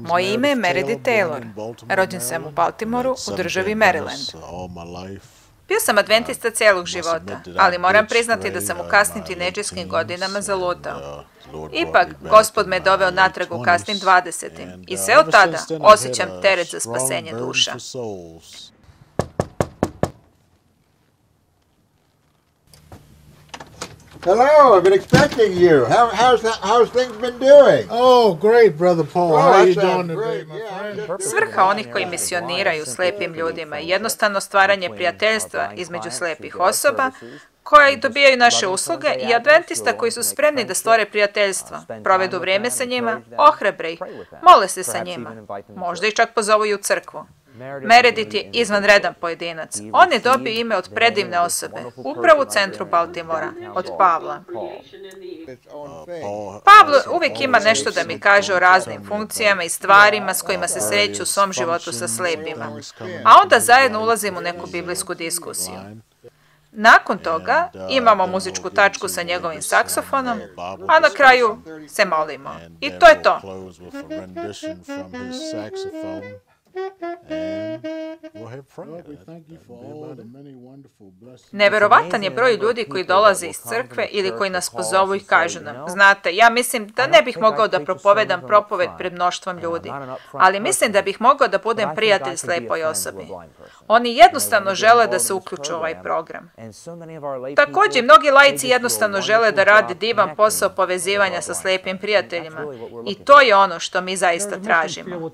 Moje ime je Meredith Taylor. Rođen sam u Baltimoru u državi Maryland. Bio sam adventista cijelog života, ali moram priznati da sam u kasnim tineđerskim godinama zalutao. Ipak, gospod me doveo natrag u kasnim dvadesetim i sve od tada osjećam teret za spasenje duša. Hello, I've been expecting you. How, how's that, how's things been doing? Oh, great, brother Paul. Oh, How are you doing today, my friend? Svrha onih koji misioniraju slijepim ljudima je jednostavno stvaranje prijateljstva između slijepih osoba koja dobijaju naše usluge i adventista koji su spremni da stvore prijateljstva, provedu vrijeme sa njima, ohrabre ih, mole se sa njima, možda ih čak pozovu i u crkvu. Meredith je izvanredan pojedinac. On je dobio ime od predivne osobe, upravo u centru Baltimora, od Pavla. Pavlo uvijek ima nešto da mi kaže o raznim funkcijama i stvarima s kojima se sreću u svom životu sa slijepima. A onda zajedno ulazimo u neku biblijsku diskusiju. Nakon toga imamo muzičku tačku sa njegovim saksofonom, a na kraju se molimo. I to je to. Neverovatan je broj ljudi koji dolaze iz crkve ili koji nas pozovu i kažu nam, znate, ja mislim da ne bih mogao da propovedam propoved pred mnoštvom ljudi, ali mislim da bih mogao da budem prijatelj slijepoj osobi. Oni jednostavno žele da se uključu u ovaj program. Također, mnogi laici jednostavno žele da rade divan posao povezivanja sa slijepim prijateljima. i to je ono što mi zaista tražimo.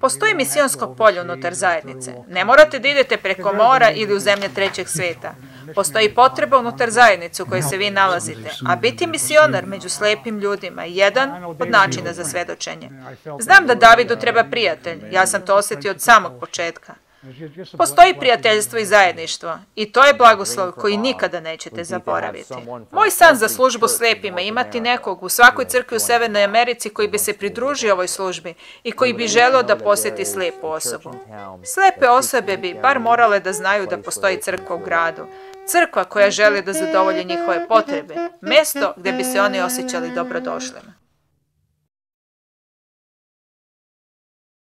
Postoji misionsko polje unutar zajednice. Ne morate da idete preko mora ili u zemlje trećeg svijeta. Postoji potreba unutar zajednice u kojoj se vi nalazite, a biti misionar među slijepim ljudima je jedan od načina za svedočenje. Znam da Davidu treba prijatelj, ja sam to osjetio od samog početka. Postoji prijateljstvo i zajedništvo i to je blagoslov koji nikada nećete zaboraviti. Moj san za službu slijepima je imati nekog u svakoj crkvi u Severnoj Americi koji bi se pridružio ovoj službi i koji bi želio da posjeti slijepu osobu. Slijepe osobe bi bar morale da znaju da postoji crkva u gradu. Crkva koja želi da zadovolji njihove potrebe. Mjesto gdje bi se oni osjećali dobrodošlima.